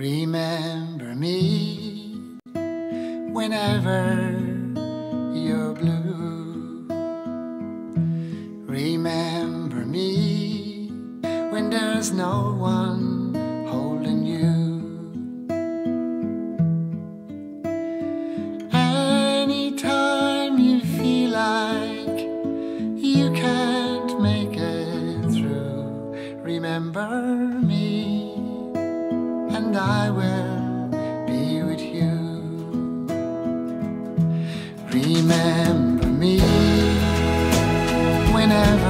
Remember me whenever you're blue. Remember me when there's no one forever.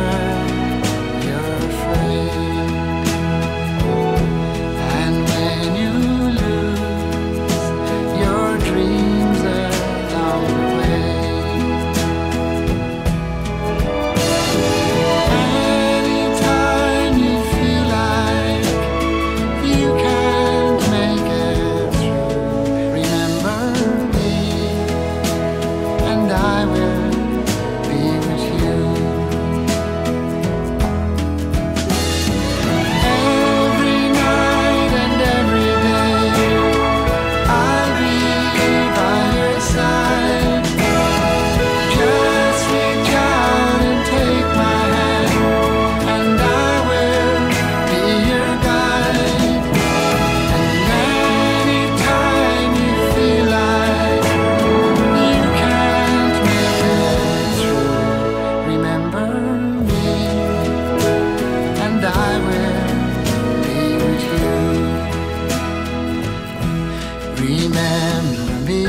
Remember me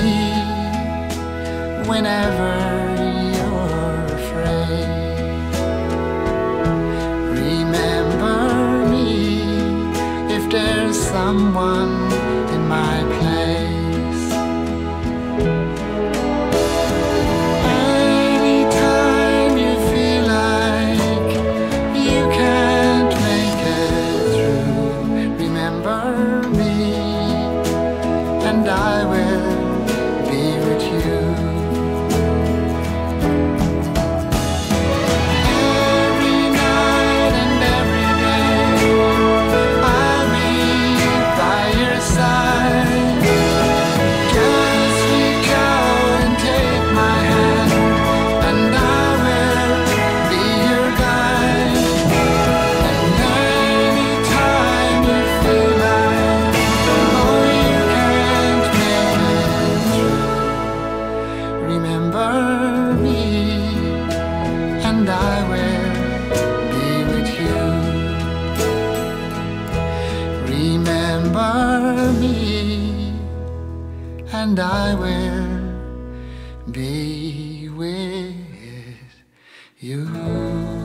whenever you're afraid. Remember me if there's someone in my place. Anytime you feel like you can't make it through, remember me and I will. and I will be with you.